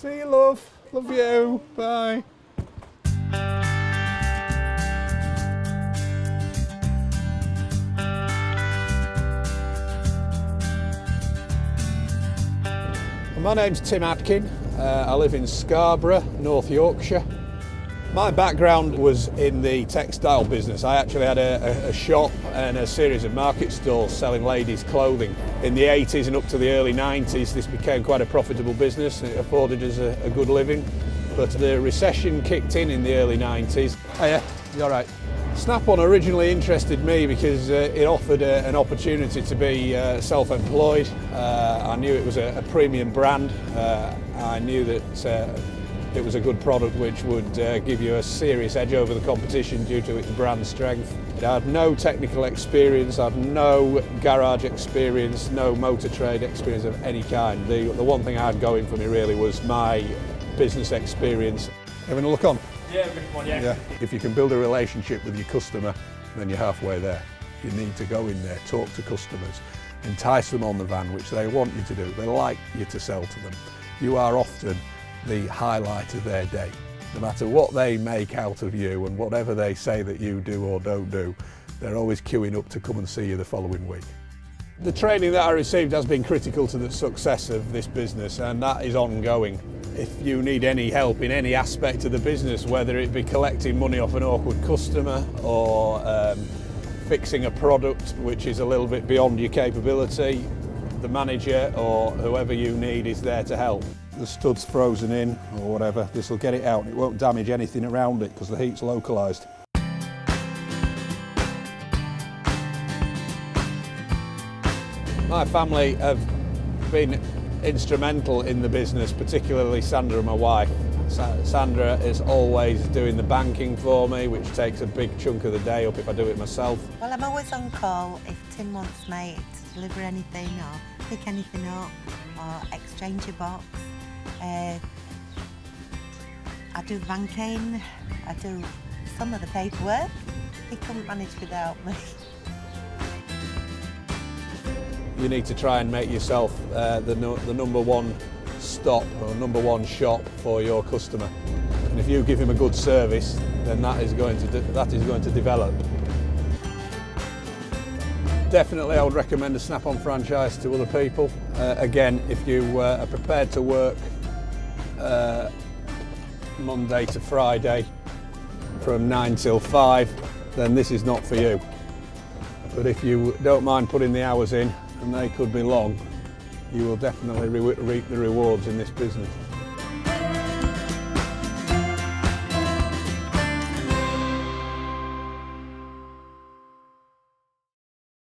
See you, love. Love you. Bye. My name's Tim Adkin. Uh, I live in Scarborough, North Yorkshire. My background was in the textile business. I actually had a, a, shop and a series of market stalls selling ladies' clothing. In the 80s and up to the early 90s, this became quite a profitable business. It afforded us a, a good living. But the recession kicked in in the early 90s. Oh yeah, you all right? Snap-on originally interested me because uh, it offered a, an opportunity to be uh, self-employed. Uh, I knew it was a, a premium brand. Uh, I knew that uh, it was a good product which would uh, give you a serious edge over the competition due to its brand strength. It had no technical experience, I had no garage experience, no motor trade experience of any kind. The, the one thing I had going for me really was my business experience. Having a look on? Yeah, good one, yeah. yeah. If you can build a relationship with your customer, then you're halfway there. You need to go in there, talk to customers, entice them on the van, which they want you to do. They like you to sell to them. You are often the highlight of their day. No matter what they make out of you and whatever they say that you do or don't do, they're always queuing up to come and see you the following week. The training that I received has been critical to the success of this business and that is ongoing. If you need any help in any aspect of the business, whether it be collecting money off an awkward customer or um, fixing a product which is a little bit beyond your capability, the manager or whoever you need is there to help the stud's frozen in or whatever, this will get it out and it won't damage anything around it because the heat's localised. My family have been instrumental in the business, particularly Sandra, and my wife. Sandra is always doing the banking for me, which takes a big chunk of the day up if I do it myself. Well, I'm always on call if Tim wants me to deliver anything or pick anything up or exchange a box. Uh, I do banking, I do some of the paperwork. He couldn't manage without me. You need to try and make yourself uh, the, no, the number one stop or number one shop for your customer. And if you give him a good service, then that is going to, that is going to develop. Definitely I would recommend a Snap-on franchise to other people. Uh, again, if you uh, are prepared to work uh, Monday to Friday from 9 till 5, then this is not for you. But if you don't mind putting the hours in, and they could be long, you will definitely re reap the rewards in this business.